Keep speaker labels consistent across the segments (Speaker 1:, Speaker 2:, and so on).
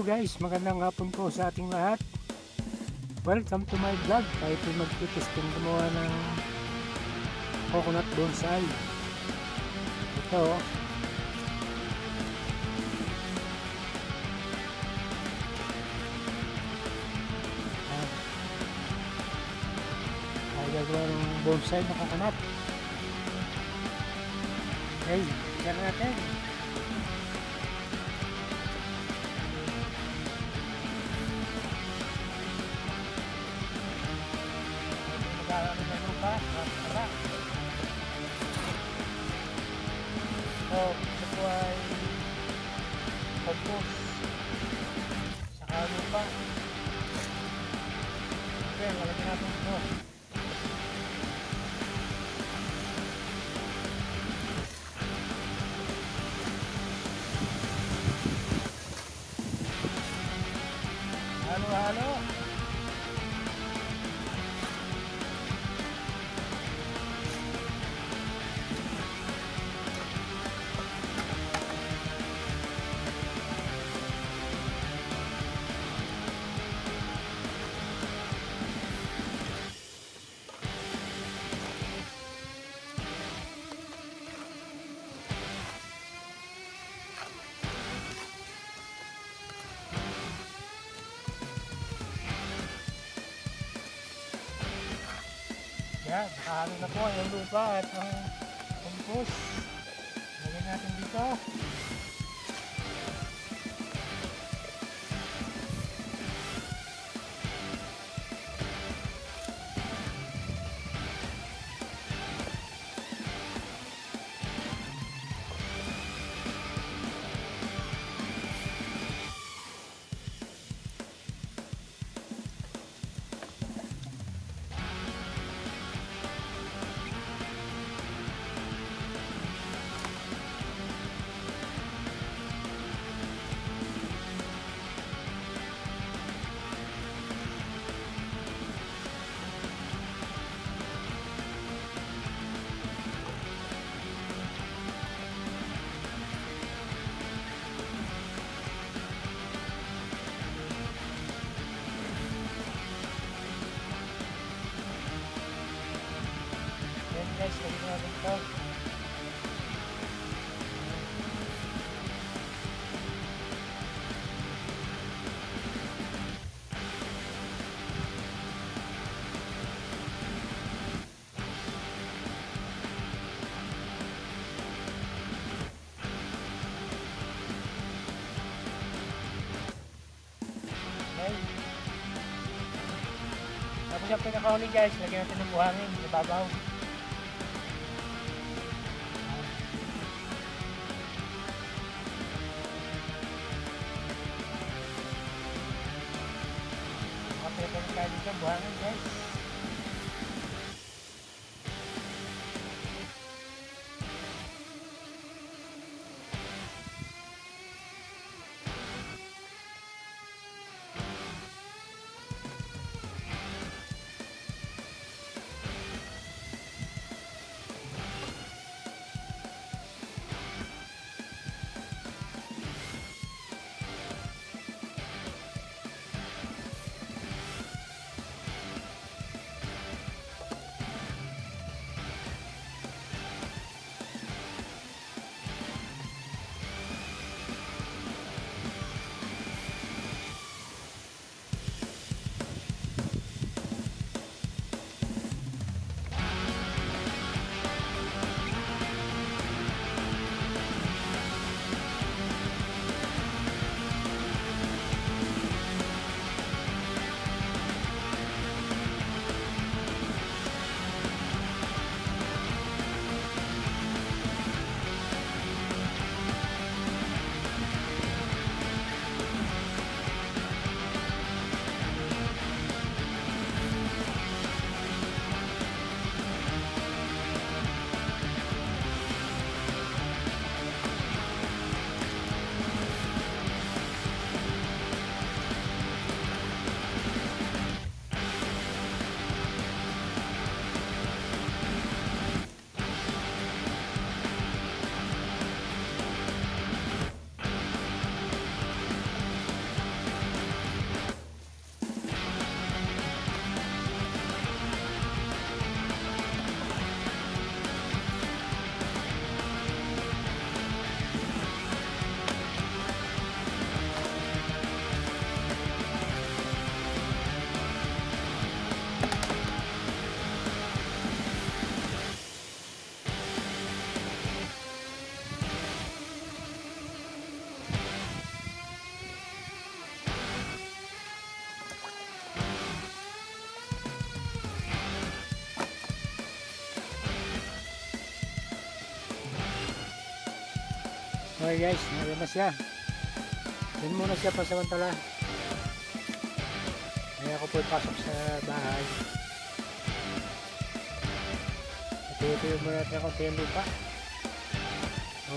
Speaker 1: Guys, magandang hapon po sa ating lahat. Welcome to my vlog. Tayo po magtitesting gumawa ng coconut bonsai. Ito. oh. Tayo gagawa ng bonsai na coconut. Okay, yan natin. So, ito po ay compost. Saka lupa. Okay, lalagyan natin ito. Halo, halo. Yan, nakahalo na po yung lupa at ang compost. Lagyan natin dito. Natin ito. Tapos yung pinakahuli guys, lagyan natin ng buhangin, ibabaw. Okay, pag tayo dito, buhangin guys. Okay guys, nalala na siya. Yan muna siya pasamantala. Kaya ako po pasok sa bahay. Ito-ito muna natin konti ang lupa.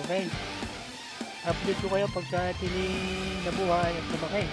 Speaker 1: Okay. Update ko kayo pagka tini nabuhay at lumaki.